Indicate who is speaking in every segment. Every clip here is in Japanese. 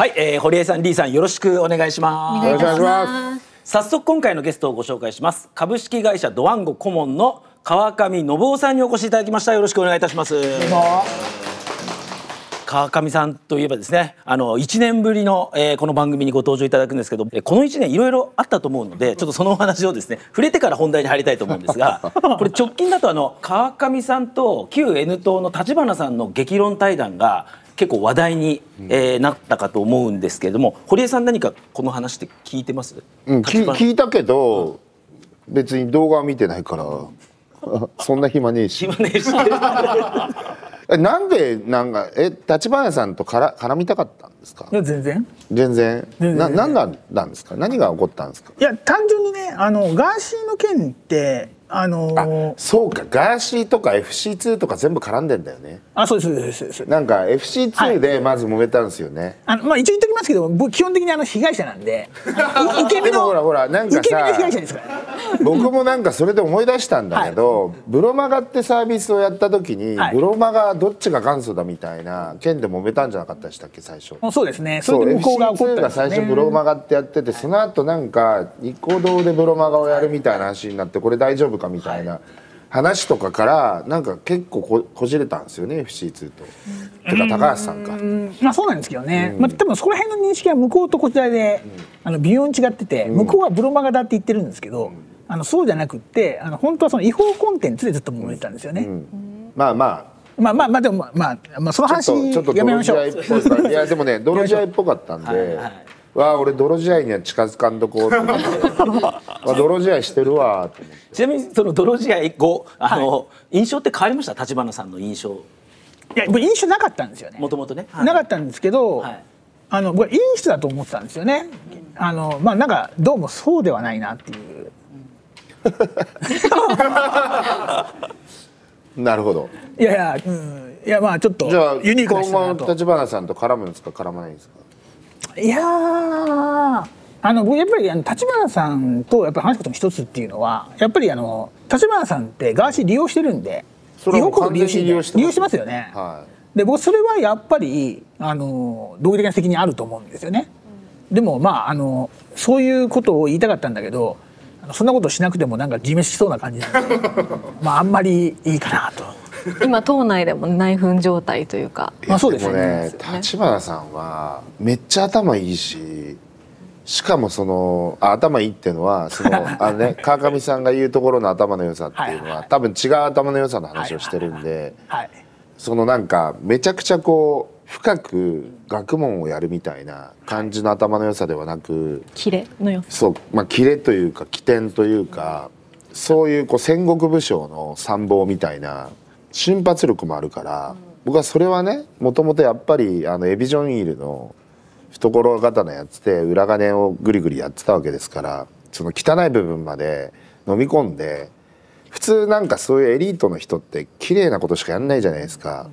Speaker 1: はい、えー、堀江さん、リーさん、よろしくお願いします。
Speaker 2: お願いします。
Speaker 1: 早速、今回のゲストをご紹介します。株式会社ドワンゴ顧問の川上信夫さんにお越しいただきました。よろしくお願いいたします。川上さんといえばですねあの1年ぶりの、えー、この番組にご登場いただくんですけどこの1年いろいろあったと思うので ちょっとそのお話をですね触れてから本題に入りたいと思うんですが これ直近だとあの川上さんと旧 N 党の立花さんの激論対談が結構話題に、えー、なったかと思うんですけれども堀江さん何かこの話って聞いてます、
Speaker 2: うん、聞いたけど、うん、別に動画は見てないから そんな暇ねえし。暇ねえし。なんでなんかえ立花さんとから絡みたかったんですか？
Speaker 3: いや全然。
Speaker 2: 全然？な何なんですか？何が起こったんですか？
Speaker 3: いや単純にねあのガーシーの件ってあの
Speaker 2: ー、そうか。ガーシーとか FC2 とか全部絡んでんだよね。
Speaker 3: あそうですそうです
Speaker 2: なんか FC2 でまず揉めたんですよね、はい、
Speaker 3: あのまあ一応言っときますけど僕基本的にあの被害者なんで。受け身の
Speaker 2: ほらほらなんかさ僕もなんかそれで思い出したんだけど、はい、ブロマガってサービスをやった時に、はい、ブロマガどっちが元祖だみたいな件で揉めたんじゃなかったでしたっけ最初。
Speaker 3: そうですね。それで向こうが
Speaker 2: 怒った、ね、が最初ブロマガってやっててその後なんかニコ動でブロマガをやるみたいな話になってこれ大丈夫かみたいな話とかからなんか結構ここじれたんですよね FC2 と。てか高橋さんか。
Speaker 3: まあそうなんですけどね、まあ、多分そこら辺の認識は向こうとこちらで、あの微妙に違ってて、向こうはブロマガだって言ってるんですけど、あのそうじゃなくってあの本当はその違法コンテンツでずっと揉めてたんですよね。
Speaker 2: まあまあ。
Speaker 3: まあまあまあでもまあまあその話やめましょう。
Speaker 2: いやでもね泥仕合っぽかったんで。わあ俺泥仕合には近づかんとこうと思って。泥仕合してるわ
Speaker 1: ちなみにその泥仕合後あの、はい、印象って変わりました？立花さんの印象。
Speaker 3: いや印象なかったんですよね。
Speaker 1: もともとね、
Speaker 3: はい、なかったんですけど、はい、あの僕はいい人だと思ってたんですよね。あのまあなんかどうもそうではないなっていう。
Speaker 2: なるほど。
Speaker 3: いやいや、うん、いやまあちょっとユニークな人
Speaker 2: だなと。今後立花さんと絡むんですか？絡まないんですか？
Speaker 3: いやあのやっぱりあの立花さんとやっぱり話すことの一つっていうのはやっぱりあの立花さんってガーシー利用してるんで
Speaker 2: それは利用し利用
Speaker 3: してますよね。はい、で僕それはやっぱりあの道義的な責任あると思うんですよね。でもまああのそういうことを言いたかったんだけどそんなことしなくてもなんか自滅しそうな感じなんで まああんまりいいかなと。
Speaker 4: 今党内でも内紛状態というか
Speaker 2: まあそうですね立花さんはめっちゃ頭いいししかもそのあ頭いいっていうのはその あのね川上さんが言うところの頭の良さっていうのは多分違う頭の良さの話をしてるんでそのなんかめちゃくちゃこう深く学問をやるみたいな感じの頭の良さではなく
Speaker 4: キレの良さ。
Speaker 2: そうまあキレというか起点というかそういうこう戦国武将の参謀みたいな瞬発力もあるから、僕はそれはねもともとやっぱりあのエビジョンイールの懐刀やってて裏金をぐりぐりやってたわけですからその汚い部分まで飲み込んで普通なんかそういうエリートの人って綺麗なことしかやんないじゃないですか。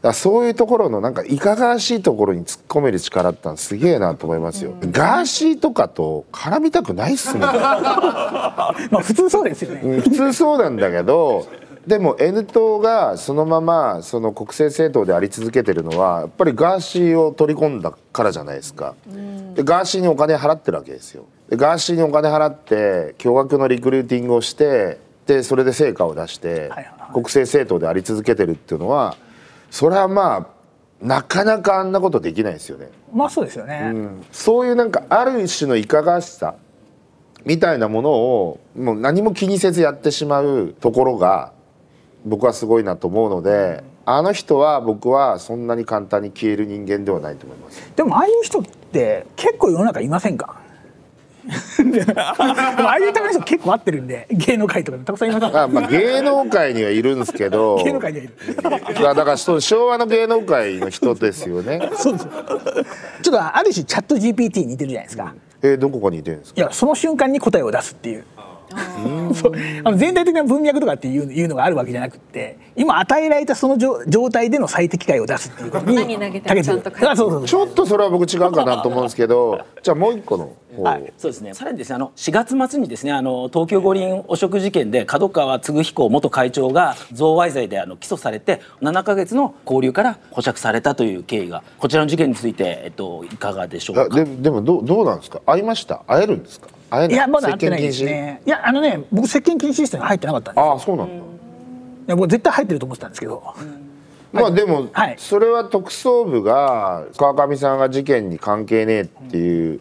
Speaker 2: だそういうところのなんかいかがわしいところに突っ込める力ってのはすげえなと思いますよ。ガーシーとかと絡みたくないっすもん。ま
Speaker 3: あ普通そうですよね。
Speaker 2: 普通そうなんだけどでも N 党がそのままその国政政党であり続けてるのはやっぱりガーシーを取り込んだからじゃないですか。でガーシーにお金払ってるわけですよ。でガーシーにお金払って巨額のリクルーティングをしてでそれで成果を出して国政政党であり続けてるっていうのはそれはまあなかなかあんなことできないですよね。
Speaker 3: まあそうですよね。う
Speaker 2: ん、そういうなんかある種のいかがわしさみたいなものをもう何も気にせずやってしまうところが僕はすごいなと思うので、あの人は僕はそんなに簡単に消える人間ではないと思います。
Speaker 3: でもああいう人って結構世の中いませんか？ああいうための人結構合ってるんで芸能界とかたくさんいます。
Speaker 2: あ、まあ、芸能界にはいるんですけど
Speaker 3: 芸能界にはいる。
Speaker 2: だから昭和の芸能界の人ですよね。
Speaker 3: そうです。ちょっとある種チャット GPT に似てるじゃないですか、
Speaker 2: うん、えー、どこかに似てるんですか？
Speaker 3: いやその瞬間に答えを出すっていうそう。あの全体的な文脈とかっていういうのがあるわけじゃなくて今与えられたその状態での最適解を出すっていうことに
Speaker 4: ち
Speaker 2: ょっとそれは僕違うかなと思うんですけどじゃあもう一個の
Speaker 3: はい
Speaker 1: そうですね。さらにですね、あの4月末にですね、あの東京五輪汚職事件で角川嗣彦元会長が贈賄罪であの起訴されて7ヶ月の拘留から保釈されたという経緯がこちらの事件についてえっといかがでしょうか？
Speaker 2: あででもどうどうなんですか？会いました？会えるんですか？会えない？
Speaker 3: いやまだ会ってないですね。いやあのね僕接見禁止リストに入ってなかったんです
Speaker 2: ああそうなんだ、
Speaker 3: いや僕絶対入ってると思ってたんですけど、
Speaker 2: まあでも、
Speaker 3: はい。
Speaker 2: それは特捜部が川上さんが事件に関係ねえっていう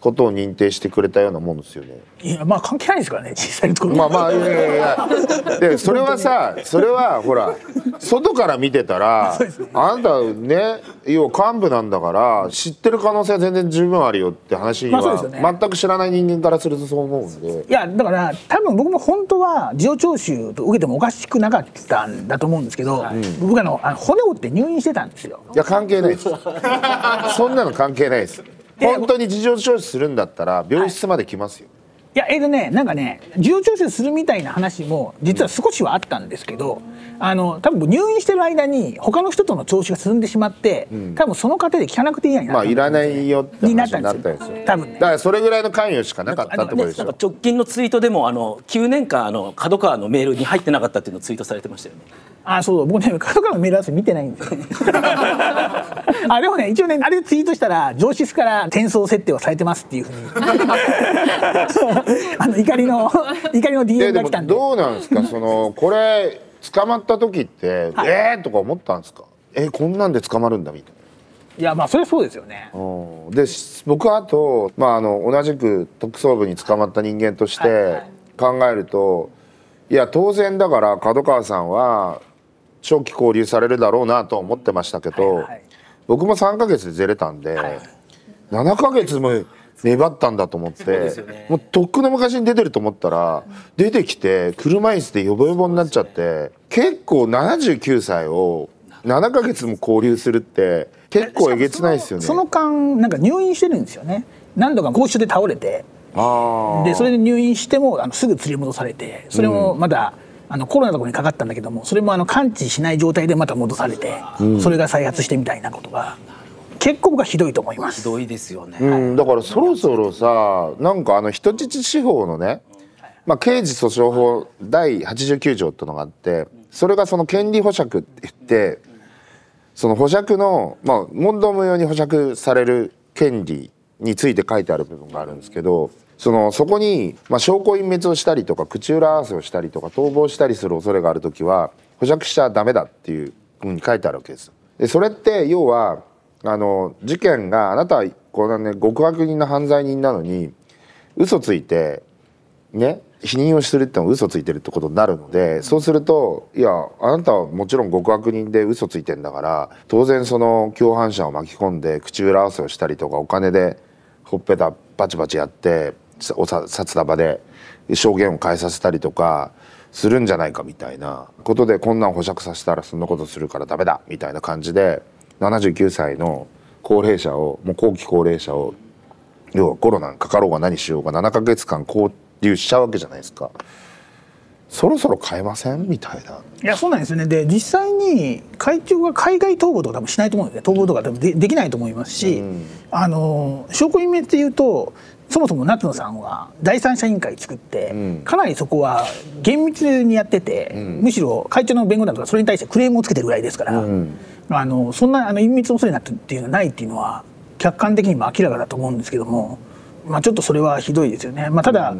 Speaker 2: ことを認定してくれたようなもんですよね。
Speaker 3: いやまあ関係ないですからね実際のところ。
Speaker 2: まあまあいやいやいや。でそれはさそれはほら外から見てたら、あなたね要は幹部なんだから知ってる可能性は全然十分あるよって話は、
Speaker 3: ですよね。
Speaker 2: 全く知らない人間からするとそう思うんで。
Speaker 3: いやだから多分僕も本当は事情聴取と受けてもおかしくなかったんだと思うんですけど、僕あのあの骨折って入院してたんですよ。
Speaker 2: いや関係ないです。そんなの関係ないです本当に事情聴取するんだったら病室まで来ますよ、
Speaker 3: いやえーとねなんかね事情聴取するみたいな話も実は少しはあったんですけど、あの多分入院してる間に他の人との調子が進んでしまって、多分その過程で聞かなくていいやになった
Speaker 2: まあいらないよって
Speaker 3: になっ
Speaker 2: 話
Speaker 3: たんですよ
Speaker 2: になったんですよ。
Speaker 3: 多分ね。
Speaker 2: だからそれぐらいの関与しかなかったってことでしょ
Speaker 1: なんか直近のツイートでもあの9年間あの角川のメールに入ってなかったっていうのをツイートされてましたよね。
Speaker 3: あそう僕ね角川のメールアドレス見てないんですよ。あでもね一応ねあれツイートしたら上司から転送設定をされてますっていうふうに。あの怒りの怒りの
Speaker 2: え
Speaker 3: DM が来たんで。
Speaker 2: どうなんですか？そのこれ捕まった時って、
Speaker 3: はい。
Speaker 2: えー？とか思ったんですか？えこんなんで捕まるんだみたい
Speaker 3: いやまあそれはそうですよね。
Speaker 2: でし僕はあと、まあ、あの同じく特捜部に捕まった人間とし
Speaker 3: はい
Speaker 2: て
Speaker 3: はい。
Speaker 2: 考えると、いや当然だから角川さんは長期拘留されるだろうなとは思ってましたけど、
Speaker 3: はいはい。
Speaker 2: 僕も3ヶ月でずれたんで、7ヶ月も粘ったんだと思って、
Speaker 1: ね。
Speaker 2: もうとっくの昔に出てると思ったら、出てきて車椅子でヨボヨボになっちゃって結構79歳を7ヶ月も交流するって結構えげつないですよね。
Speaker 3: その間なんか入院してるんですよね。何度か公衆で倒れてでそれで入院してもあのすぐ連れ戻されてそれもまだ、あのコロナとかにかかったんだけどもそれもあの完治しない状態でまた戻されて、それが再発してみたいなことが結構僕はひどいと思います。
Speaker 1: ひどいですよね。
Speaker 2: うん、だからそろそろさなんかあの人質司法のね、まあ、刑事訴訟法第89条ってのがあってそれがその権利保釈って言ってその保釈の、まあ、問答無用に保釈される権利について書いてある部分があるんですけどそのそこに、まあ、証拠隠滅をしたりとか口裏合わせをしたりとか逃亡したりする恐れがある時は保釈しちゃダメだっていうふうに書いてあるわけです。でそれって要はあの事件があなたはこのね極悪人の犯罪人なのに嘘ついてね否認をするってのは嘘ついてるってことになるのでそうするといやあなたはもちろん極悪人で嘘ついてんだから当然その共犯者を巻き込んで口裏合わせをしたりとかお金でほっぺたバチバチやってお札束で証言を変えさせたりとかするんじゃないかみたいな。ことでこんなん保釈させたらそんなことするからダメだみたいな感じで79歳の高齢者をもう後期高齢者を要はコロナにかかろうが何しようが7ヶ月間交流しちゃうわけじゃないですか。そろそろ変えません？みたいな。い
Speaker 3: やそうなんですよね。で実際に会長が海外逃亡とか多分しないと思うんですね逃亡とか多分でできないと思いますし、あの証拠隠滅っていうとそもそも夏野さんは第三者委員会作って、
Speaker 2: ん。
Speaker 3: かなりそこは厳密にやってて、むしろ会長の弁護団とかそれに対してクレームをつけてるぐらいですから、
Speaker 2: ん。
Speaker 3: あのそんなあの隠密の恐れになってっていうのはないっていうのは客観的にも明らかだと思うんですけども、まあ、ちょっとそれはひどいですよね。まあ、ただ、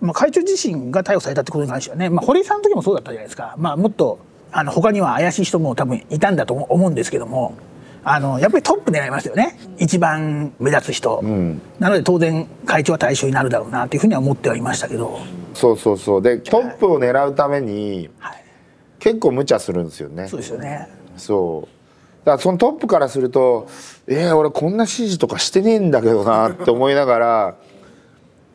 Speaker 3: まあ、会長自身が逮捕されたってことに関してはね、まあ、堀井さんの時もそうだったじゃないですか、まあ、もっとあの他には怪しい人も多分いたんだと思うんですけどもあのやっぱりトップ狙いましたよね。一番目立つ人、
Speaker 2: ん。
Speaker 3: なので当然会長は対象になるだろうなというふうには思ってはいましたけど、
Speaker 2: そうそうそう。でトップを狙うために
Speaker 3: はい、
Speaker 2: 結構無茶するんですよね。
Speaker 3: そうですよね。
Speaker 2: そう。だからそのトップからすると「えー、俺こんな指示とかしてねえんだけどな」って思いながら「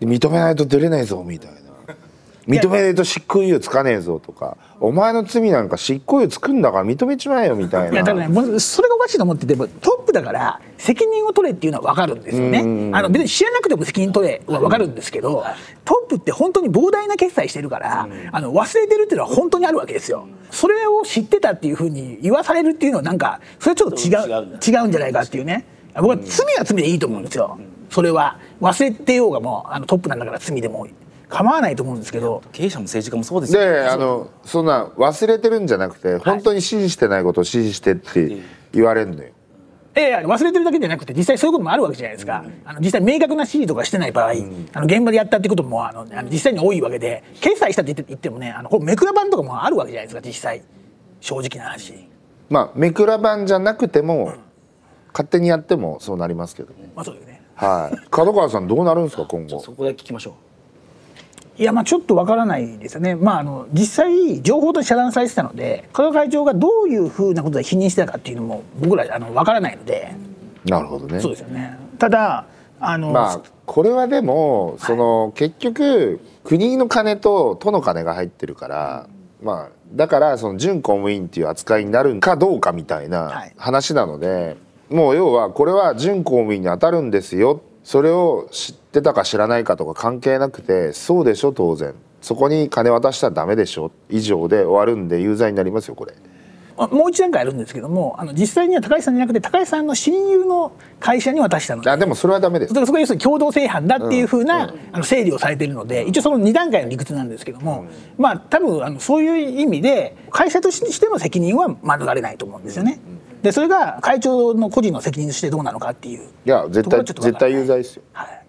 Speaker 2: 認めないと出れないぞ」みたいな「認めないと執行猶予つかねえぞ」とか「お前の罪なんか執行猶予つくんだから認めちまえよ」みたい
Speaker 3: いやだから
Speaker 2: な。
Speaker 3: ねそれがおかしいと思っててトップだから責任を取れっていうのは分かるんですよね。
Speaker 2: うん。
Speaker 3: あの別に知らなくても責任取れは分かるんですけどトップって本当に膨大な決済してるからあの忘れてるっていうのは本当にあるわけですよ。それを知ってたっていうふうに言わされるっていうのはなんかそれはちょっと違う
Speaker 1: 違うんだ。
Speaker 3: 違うんじゃないかっていうね。僕は罪は罪でいいと思うんですよそれは忘れてようがもうあのトップなんだから罪でも構わないと思うんですけど。
Speaker 1: 経営者も政治家もそうですよ。
Speaker 2: であのそんな忘れてるんじゃなくて本当に指示してないことを指示してって言われるのよ。
Speaker 3: ええ忘れてるだけじゃなくて実際そういうこともあるわけじゃないですか、あの実際明確な指示とかしてない場合、あの現場でやったってこともあのあの実際に多いわけで決済したって言ってもねあのこうめくら版とかもあるわけじゃないですか実際。正直な話、
Speaker 2: まあめくら版じゃなくても、勝手にやってもそうなりますけどね。
Speaker 3: まあそうですね
Speaker 2: はい。角川さんどうなるんですか今後？
Speaker 1: そこだけ聞きましょ
Speaker 3: いやまあちょっとわからないですよね、まあ、あの実際情報と遮断されてたので加賀会長がどういうふうなことで否認してたかっていうのも僕らあのわからないので
Speaker 2: なるほどね。
Speaker 3: そうですよねただあの、
Speaker 2: まあこれはでもその結局国の金と都の金が入ってるから、まあだからその準公務員っていう扱いになるかどうかみたい
Speaker 3: は
Speaker 2: ない話なので、もう要はこれは準公務員に当たるんですよ。それを知ってたか知らないかとか関係なくてそうでしょ当然。そこに金渡したらダメでしょ。以上で終わるんで有罪になりますよこれ。
Speaker 3: あもう一段階あるんですけどもあの実際には高橋さんじゃなくて高橋さんの親友の会社に渡したの。で
Speaker 2: あでもそれはダメです。
Speaker 3: そ。れそこは要するに共同正犯だっていうふうな、あの整理をされているので一応その2段階の理屈なんですけども、まあ多分あのそういう意味で会社としての責任は免れないと思うんですよね。でそれが会長の個人の責任としてどうなのかっていう。
Speaker 2: いや絶対絶対有罪ですよ。
Speaker 3: はい